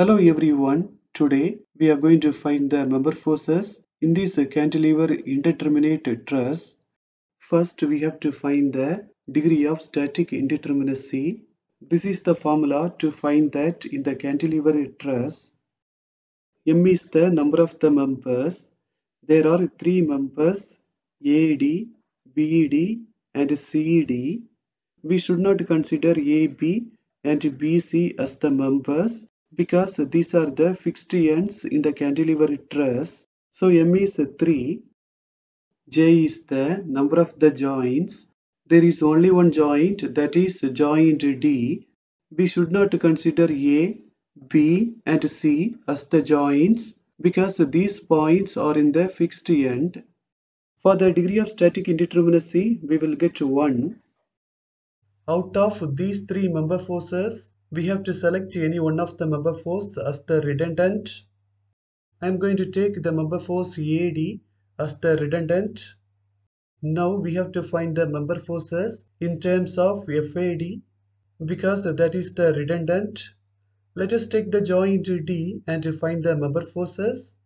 Hello everyone. Today we are going to find the member forces in this cantilever indeterminate truss. First we have to find the degree of static indeterminacy. This is the formula to find that in the cantilever truss. M is the number of the members. There are three members AD, BD and CD. We should not consider AB and BC as the members because these are the fixed ends in the cantilever truss. So M is 3, J is the number of the joints. There is only one joint that is joint D. We should not consider A, B and C as the joints because these points are in the fixed end. For the degree of static indeterminacy, we will get 1. Out of these three member forces, we have to select any one of the member force as the redundant. I am going to take the member force AD as the redundant. Now we have to find the member forces in terms of FAD because that is the redundant. Let us take the joint D and find the member forces.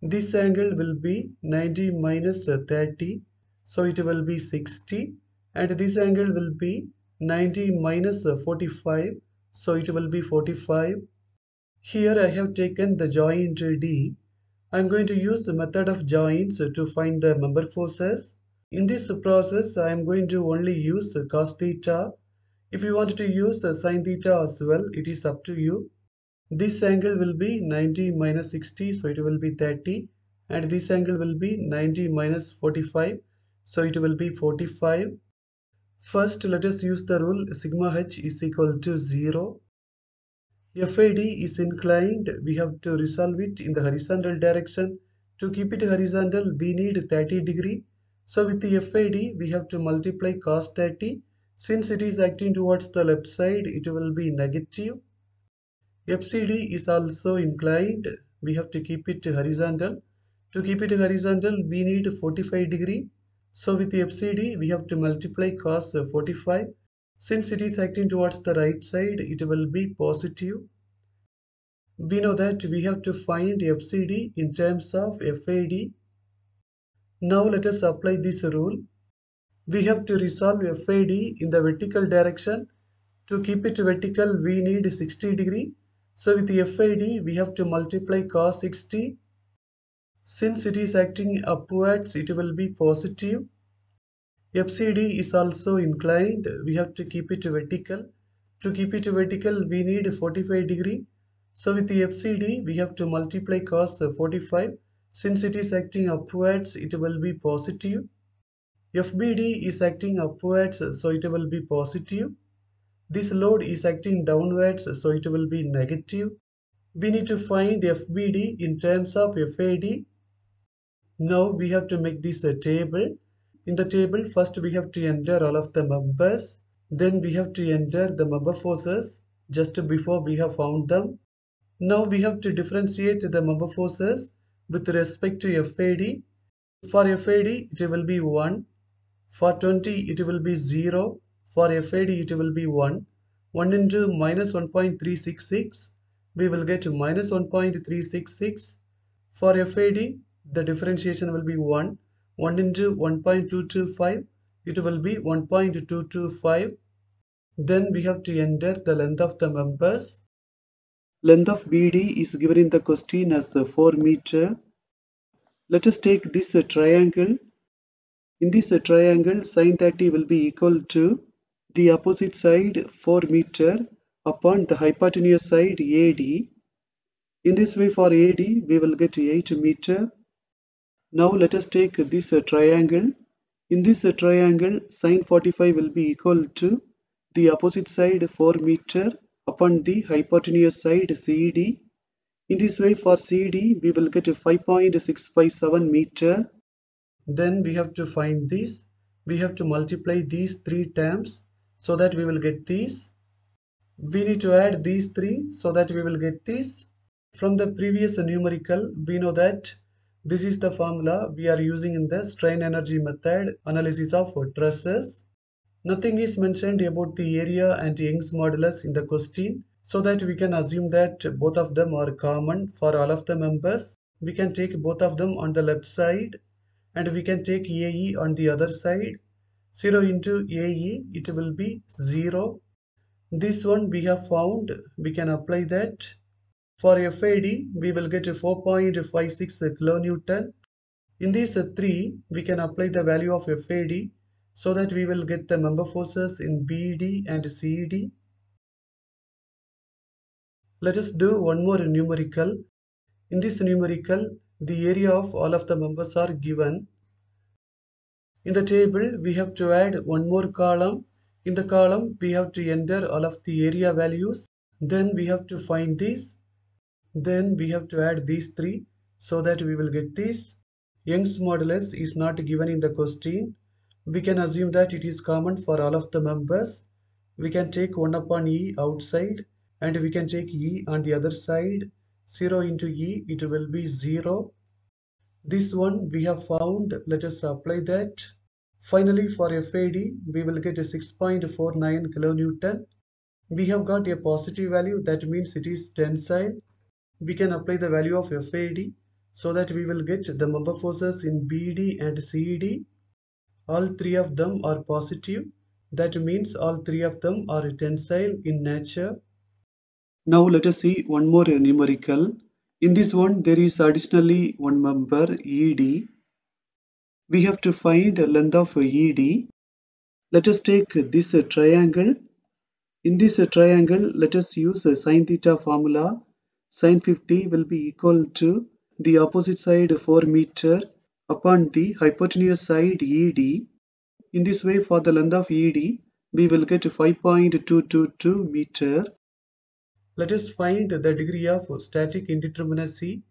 This angle will be 90 minus 30 so it will be 60 and this angle will be 90 minus 45 so it will be 45 here I have taken the joint D I am going to use the method of joints to find the member forces. In this process I am going to only use cos theta. If you want to use sin theta as well it is up to you. This angle will be 90 minus 60 so it will be 30 and this angle will be 90 minus 45 so it will be 45 first let us use the rule sigma h is equal to 0 FAD is inclined. We have to resolve it in the horizontal direction. To keep it horizontal we need 30 degree. So with the FAD we have to multiply cos 30 since it is acting towards the left side it will be negative. FCD is also inclined. We have to keep it horizontal. To keep it horizontal, we need 45 degree. So with the FCD, we have to multiply cos uh, 45. Since it is acting towards the right side, it will be positive. We know that we have to find FCD in terms of FAD. Now let us apply this rule. We have to resolve FAD in the vertical direction. To keep it vertical, we need 60 degree. So with the FAD, we have to multiply cos 60 since it is acting upwards, it will be positive. FCD is also inclined. We have to keep it vertical. To keep it vertical, we need 45 degree. So with the FCD, we have to multiply cos 45. Since it is acting upwards, it will be positive. FBD is acting upwards, so it will be positive. This load is acting downwards, so it will be negative. We need to find FBD in terms of FAD now we have to make this a table. In the table, first we have to enter all of the members. Then we have to enter the member forces just before we have found them. Now we have to differentiate the member forces with respect to FAD. For FAD, it will be 1. For 20, it will be 0. For FAD, it will be 1. 1 into minus 1.366, we will get minus 1.366. For FAD, the differentiation will be 1 1 into 1.225 it will be 1.225 then we have to enter the length of the members. Length of BD is given in the question as 4 meter. Let us take this triangle. In this triangle sine 30 will be equal to the opposite side 4 meter upon the hypotenuse side AD in this way for AD we will get 8 meter now let us take this uh, triangle. In this uh, triangle, sine 45 will be equal to the opposite side 4 meter upon the hypotenuse side CD. In this way for CD, we will get 5.657 meter. Then we have to find this. We have to multiply these three terms so that we will get these. We need to add these three so that we will get this. From the previous numerical, we know that this is the formula we are using in the strain energy method analysis of trusses. Nothing is mentioned about the area and Young's modulus in the question. so that we can assume that both of them are common for all of the members. We can take both of them on the left side and we can take AE on the other side. 0 into AE, it will be 0. This one we have found, we can apply that. For FAD, we will get 4.56 kilonewton. In these three, we can apply the value of FAD so that we will get the member forces in BD and CD. Let us do one more numerical. In this numerical, the area of all of the members are given. In the table, we have to add one more column. In the column, we have to enter all of the area values. Then we have to find this. Then we have to add these three so that we will get this. Young's modulus is not given in the question. We can assume that it is common for all of the members. We can take 1 upon E outside and we can take E on the other side. 0 into E it will be 0 this one we have found. Let us apply that. Finally for FAD we will get a 6.49 kilonewton. We have got a positive value. That means it is tensile we can apply the value of FAD so that we will get the member forces in BD and CD all three of them are positive that means all three of them are tensile in nature now let us see one more numerical. In this one there is additionally one member ED. We have to find the length of ED. Let us take this triangle. In this triangle let us use a sine theta formula. Sine 50 will be equal to the opposite side 4 meter upon the hypotenuse side ED. In this way for the length of ED we will get 5.222 meter let us find the degree of static indeterminacy.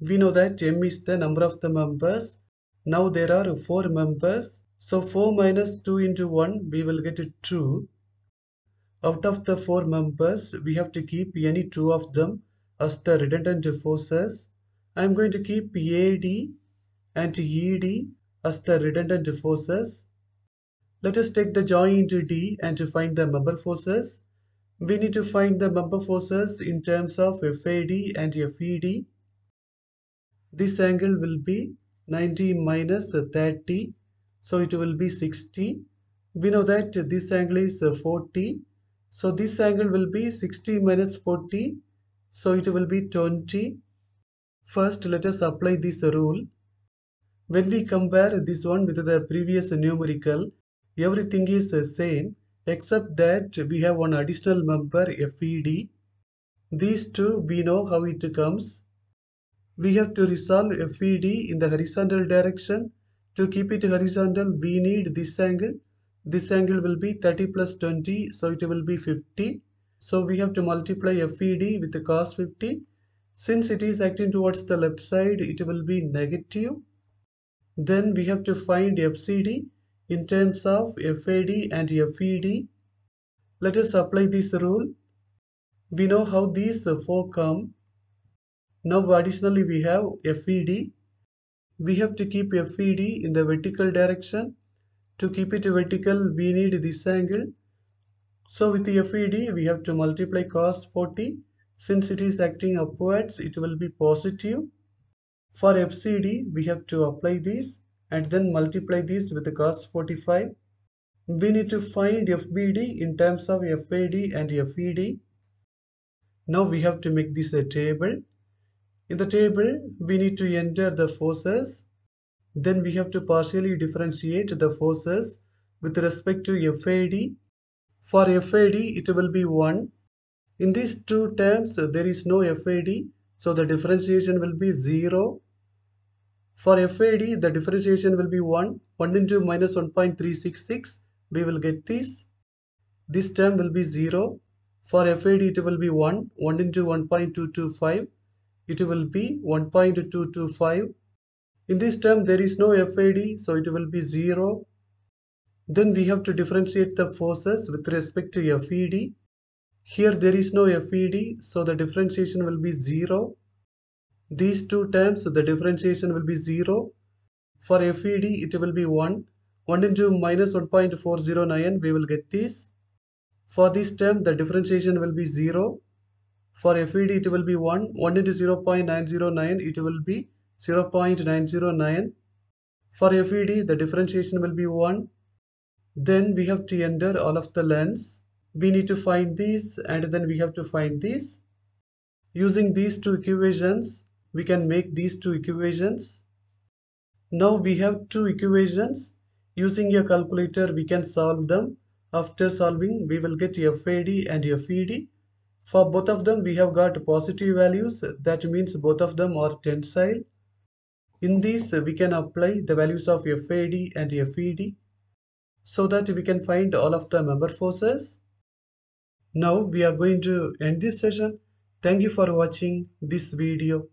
We know that m is the number of the members. Now there are 4 members. So 4 minus 2 into 1, we will get 2. Out of the 4 members, we have to keep any 2 of them as the redundant forces. I am going to keep AD and ED as the redundant forces. Let us take the joint D and to find the member forces we need to find the member forces in terms of FAD and FED. This angle will be 90 minus 30, so it will be 60. We know that this angle is 40, so this angle will be 60 minus 40, so it will be 20. First, let us apply this rule. When we compare this one with the previous numerical, everything is the same except that we have one additional member FED. These two we know how it comes. We have to resolve FED in the horizontal direction. To keep it horizontal we need this angle. This angle will be 30 plus 20 so it will be 50. So we have to multiply FED with the cos 50. Since it is acting towards the left side it will be negative. Then we have to find FCD in terms of FAD and FED. Let us apply this rule. We know how these four come. Now additionally we have FED. We have to keep FED in the vertical direction. To keep it vertical we need this angle. So with the FED we have to multiply cos 40. Since it is acting upwards it will be positive. For FCD we have to apply this and then multiply this with the cos 45. We need to find FBD in terms of FAD and FED. Now we have to make this a table. In the table, we need to enter the forces. Then we have to partially differentiate the forces with respect to FAD. For FAD, it will be 1. In these two terms, there is no FAD, so the differentiation will be 0. For FAD, the differentiation will be 1. 1 into minus 1.366, we will get this. This term will be 0. For FAD, it will be 1. 1 into 1.225, it will be 1.225. In this term, there is no FAD, so it will be 0. Then we have to differentiate the forces with respect to FED. Here there is no FED, so the differentiation will be 0. These two terms, the differentiation will be 0. For FED, it will be 1. 1 into minus 1.409, we will get this. For this term, the differentiation will be 0. For FED, it will be 1. 1 into 0 0.909, it will be 0 0.909. For FED, the differentiation will be 1. Then we have to enter all of the lengths. We need to find these and then we have to find these. Using these two equations, we can make these two equations. Now we have two equations. Using a calculator, we can solve them. After solving, we will get FAD and FED. For both of them, we have got positive values. That means both of them are tensile. In these, we can apply the values of FAD and FED so that we can find all of the member forces. Now we are going to end this session. Thank you for watching this video.